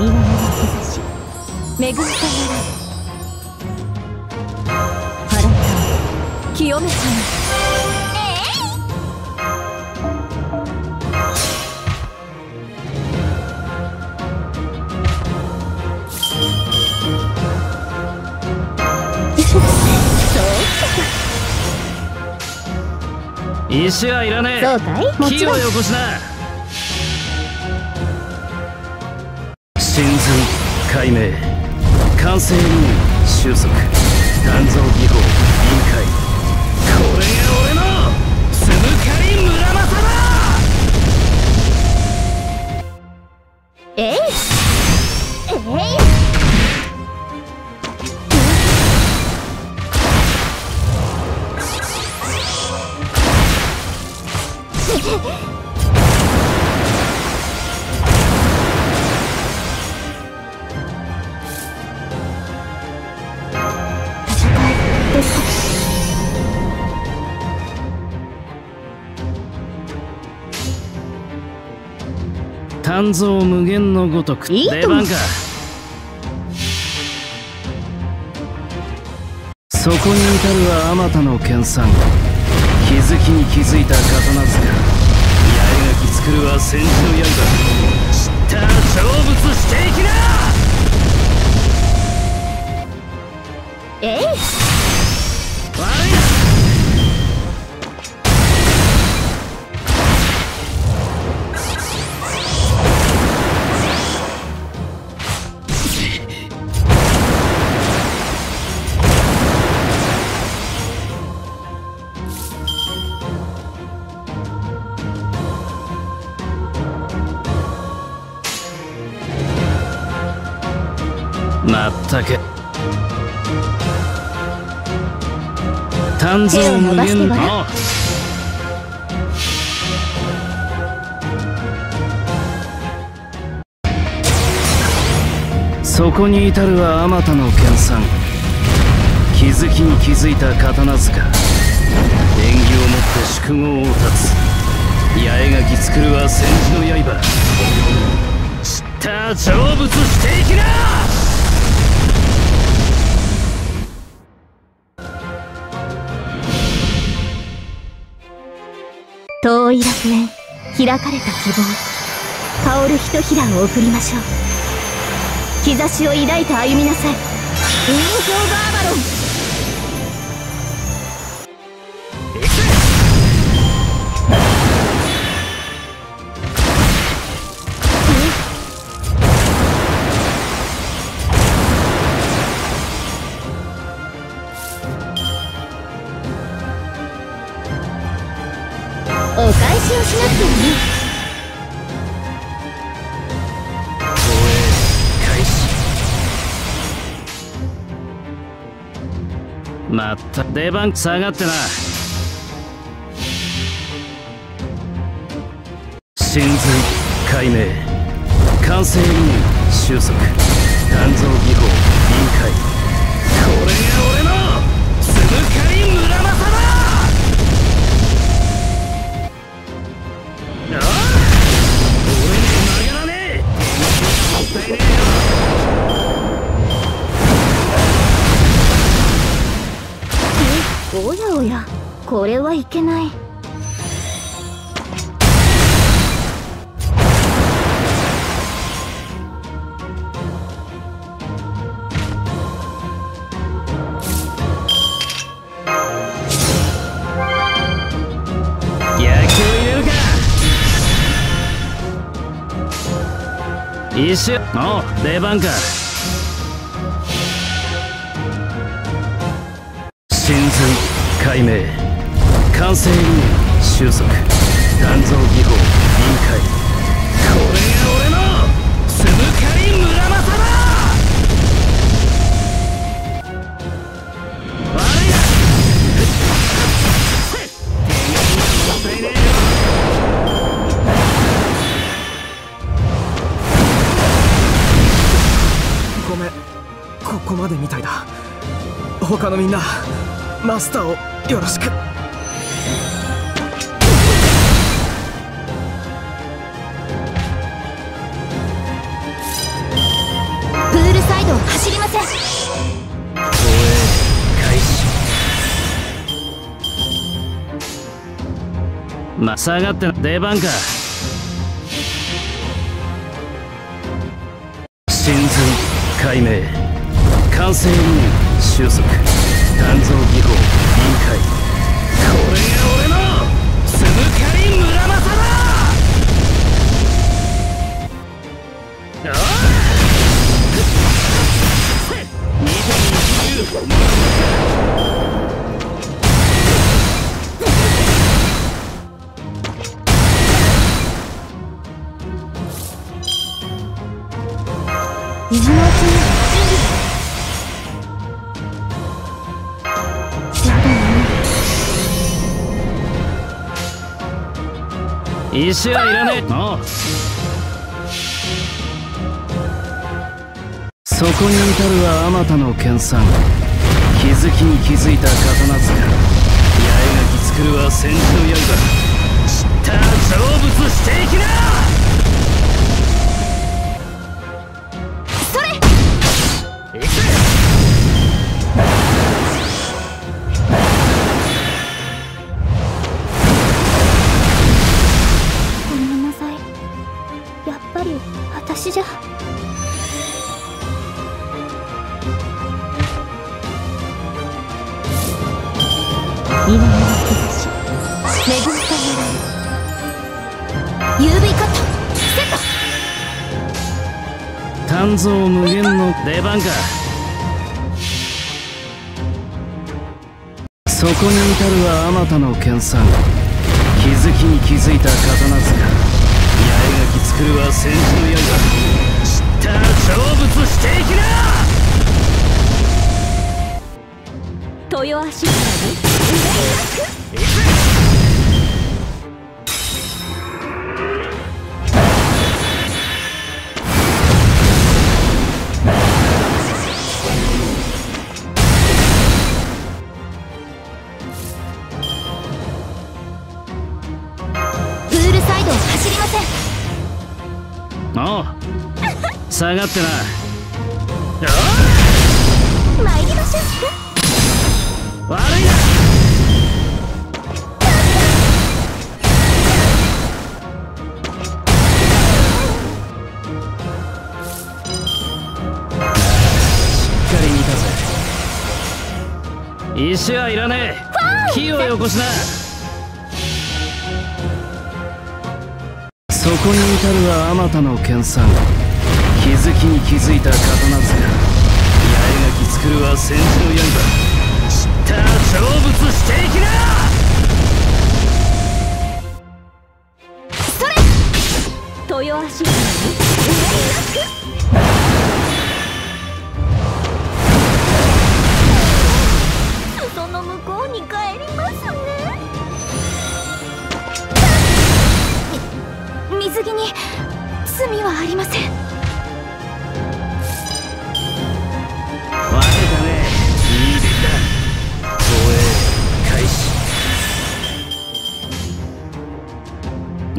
恵みたなら腹清めた石はいらねえ。そうかい？をよこしな真髄解明。完成に収束鍛造技法臨界鍛造無限のごとく。出番か。そこに至るはあまたの研鑽。気づきに気づいた刀塚。八重垣作るは戦時の刃知った成仏していきな！えいまったく。鍛造無限ごらんあそこに至るはあまたの研鑽。気づきに気づいた刀塚。縁起をもって宿業を断つ。八重垣作るは戦時の刃。知った成仏していきな！遠い楽園開かれた希望。薫るひとひらを送りましょう。兆しを抱いて歩みなさい。インフォガーバロンお返しをしなくてもね投影開始また。出番下がってな。真髄解明。完成に収束。一瞬おう出番か。真髄解明。完成に収束鍛造技法臨界。までみたいだ。他のみんなマスターをよろしく。プールサイド走りません。護衛開始。まさがって出番か。心臓解明。男性理念収束。鍛造技法。臨界これが俺のつむかり村正だ。石はいらねえ。ああ。そこに至るはあまたの研鑽。気づきに気づいた刀塚。八重垣作るは戦時の刃。知った成仏していきな UV カットセット。鍛造無限の出番か。そこに至るはあまたの研鑽。気づきに気づいた刀塚。八重垣作るは戦時の刃。知ったら成仏していきな！豊足。なに行くんおう下がってな参りましょう。悪いな。しっかり見たぜ。石はいらねえ。木をよこしなそこに至るはあまたの研鑽。気づきに気づいた刀塚八重垣作るは戦時の刃知った成仏していきな！それ！豊橋に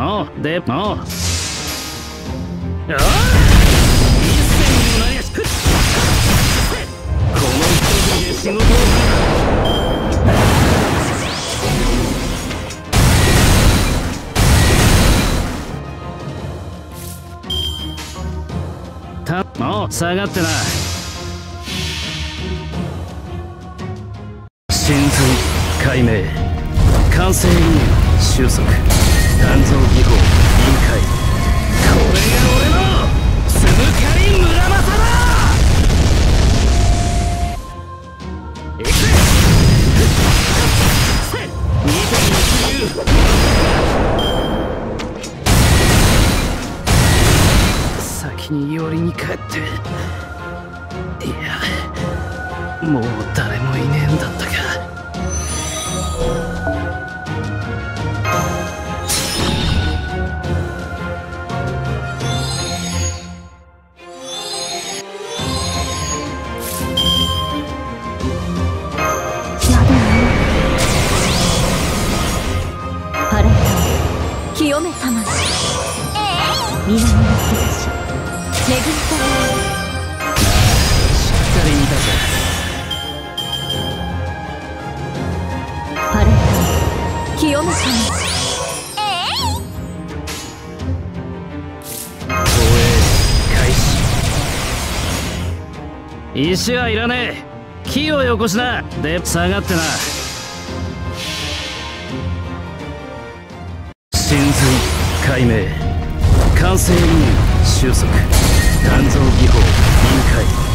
おうでおうよっ一銭にもう下がってな真髄解明。完成理念収束。鍛造技法臨界これが俺のつむかり村正だ行くぜ見てみ先に寄りに帰って石はいらねえ。木をよこしな。で下がってな。真髄解明。完成理念収束鍛造技法。臨界。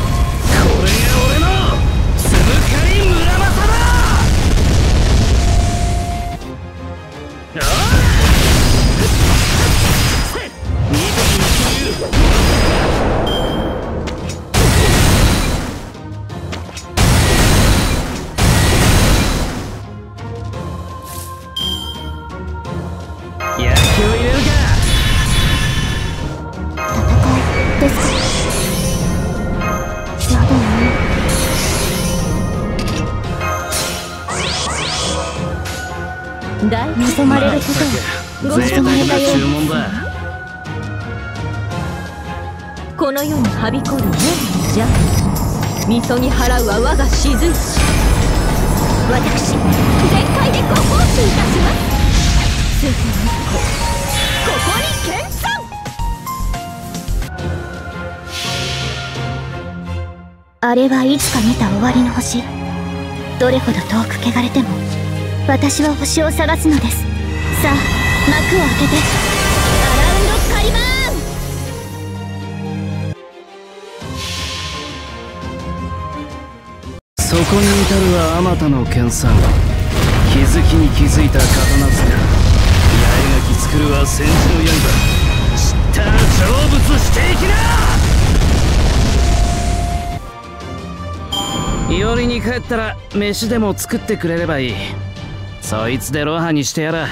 ですやだな大望まれることをご贅沢な望まれたよ注文だこの世にはびこる念の邪みそぎ払うは我が雫私全開でご奉仕いたあれはいつか見た終わりの星。どれほど遠く汚れても私は星を探すのです。さあ幕を開けて。アラウンドカリマーンそこに至るはあまたの研鑽。気づきに気づいた刀塚八重垣作るは戦時の刃。知ったら成仏していきな！日和に帰ったら飯でも作ってくれればいい。そいつでロハにしてやら。